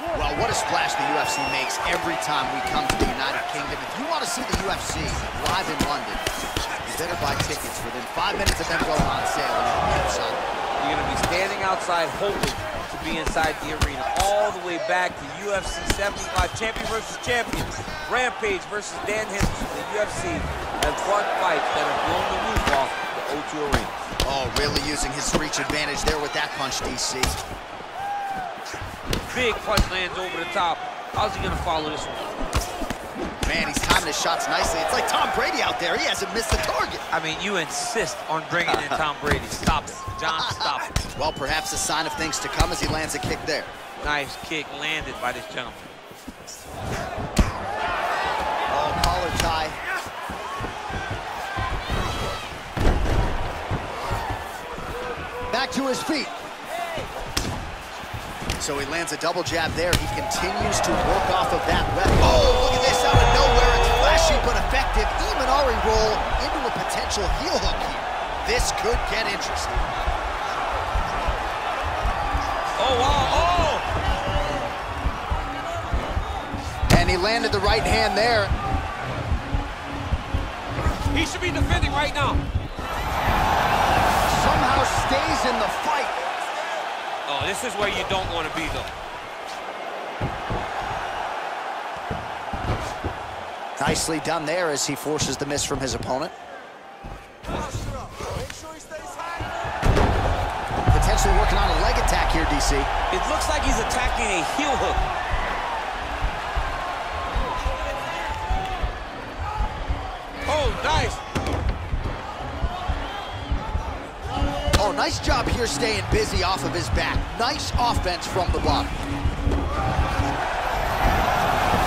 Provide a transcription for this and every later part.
Well, what a splash the UFC makes every time we come to the United Kingdom. If you want to see the UFC live in London, you better buy tickets within five minutes of them going on sale. You're going to be standing outside hoping to be inside the arena all the way back to UFC 75 champion versus champion. Rampage versus Dan Henderson. The UFC has brought fights that have blown the roof off the O2 Arena. Oh, really using his reach advantage there with that punch, DC. Big punch lands over the top. How's he gonna follow this one? Man, he's timing his shots nicely. It's like Tom Brady out there. He hasn't missed a target. I mean, you insist on bringing in Tom Brady. Stop it. Jon, stop it. Well, perhaps a sign of things to come as he lands a kick there. Nice kick landed by this gentleman. Oh, collar tie. Back to his feet. So he lands a double jab there. He continues to work off of that weapon. Oh, look at this out of nowhere. It's flashy but effective. Imanari roll into a potential heel hook here. This could get interesting. Oh, wow. Oh! And he landed the right hand there. He should be defending right now. Somehow stays in the fight. Oh, this is where you don't want to be, though. Nicely done there as he forces the miss from his opponent. Potentially working on a leg attack here, DC. It looks like he's attacking a heel hook. Nice job here staying busy off of his back. Nice offense from the bottom.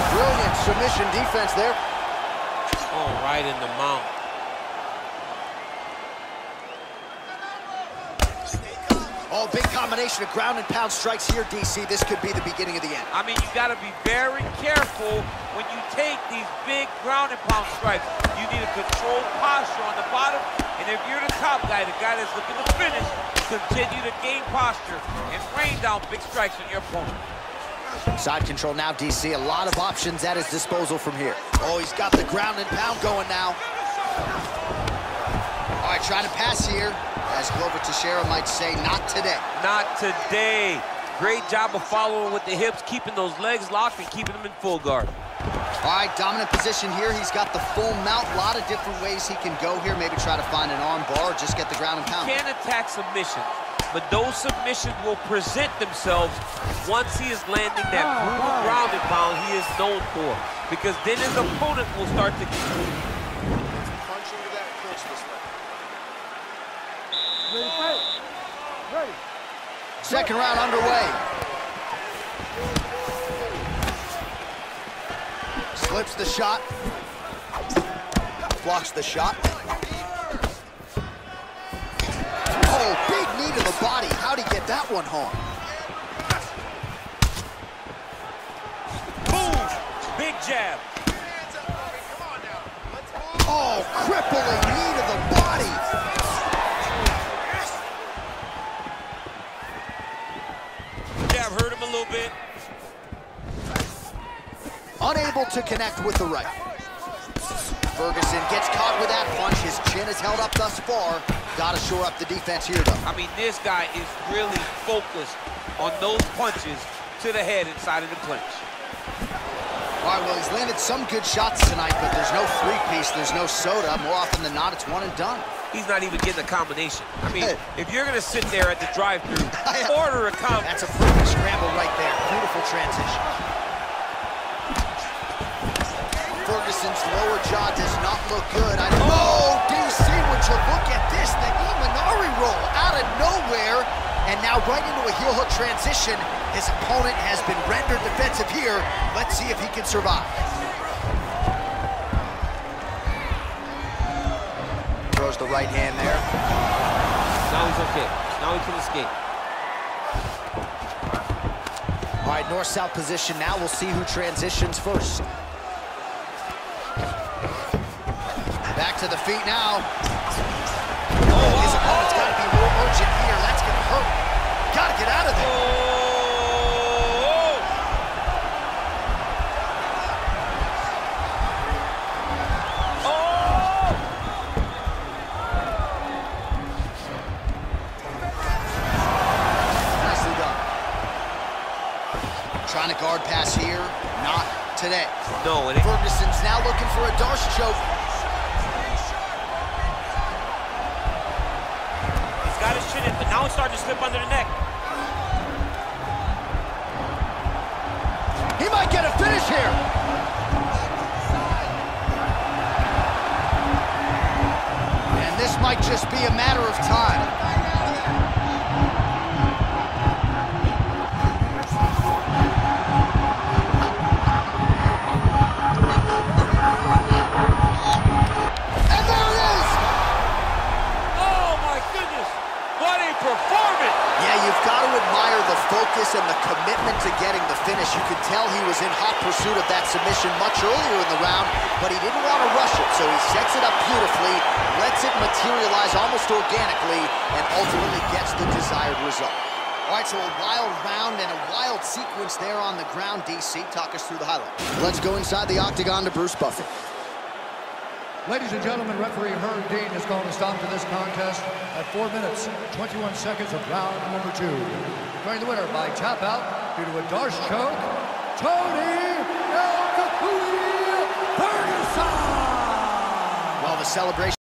Brilliant submission defense there. Oh, right in the mount. Oh, big combination of ground and pound strikes here, DC. This could be the beginning of the end. I mean, you got to be very careful when you take these big ground and pound strikes. You need a controlled posture on the bottom, and if you're the top guy, the guy that's looking to finish, continue to gain posture and rain down big strikes on your opponent. Side control now, DC. A lot of options at his disposal from here. Oh, he's got the ground and pound going now. All right, trying to pass here. As Glover Teixeira might say, not today. Not today. Great job of following with the hips, keeping those legs locked and keeping them in full guard. All right, dominant position here. He's got the full mount. A lot of different ways he can go here. Maybe try to find an arm bar or just get the ground and pound. He can attack submissions, but those submissions will present themselves once he is landing that oh, brutal ground and pound he is known for. Because then his opponent will start to... Second round underway. Slips the shot. Blocks the shot. Oh, big knee to the body. How'd he get that one home? Boom! Big jab. Oh, crippling knee Jab hurt him a little bit. Unable to connect with the right. Ferguson gets caught with that punch. His chin is held up thus far. Got to shore up the defense here, though. I mean, this guy is really focused on those punches to the head inside of the clinch. All right, well, he's landed some good shots tonight, but there's no three-piece, there's no soda. More often than not, it's one and done. He's not even getting a combination. I mean, if you're going to sit there at the drive-thru, order a combo. That's a perfect scramble right there. Beautiful transition. Ferguson's lower jaw does not look good. I oh, DC, would you look at this? The Imanari roll out of nowhere. And now right into a heel hook transition. His opponent has been rendered defensive here. Let's see if he can survive. Right hand there. Now he's okay. Now he can escape. All right, north-south position now. We'll see who transitions first. Back to the feet now. Oh, his opponent's got to be more urgent here. That's going to hurt. Got to get out of there. Oh, Trying to guard pass here, not today. No, it ain't. Ferguson's now looking for a Darce choke. He's got his chin in, but now it's starting to slip under the neck. He might get a finish here. And this might just be a matter of time. Could tell he was in hot pursuit of that submission much earlier in the round, but he didn't want to rush it, so he sets it up beautifully, lets it materialize almost organically, and ultimately gets the desired result. All right, so a wild round and a wild sequence there on the ground, DC. Talk us through the highlights. Let's go inside the octagon to Bruce Buffer. Ladies and gentlemen, referee Herb Dean has called a stop to this contest at 4 minutes, 21 seconds of round number two. Declaring the winner by tap out due to a Darce choke, Tony El Ferguson! Well, the celebration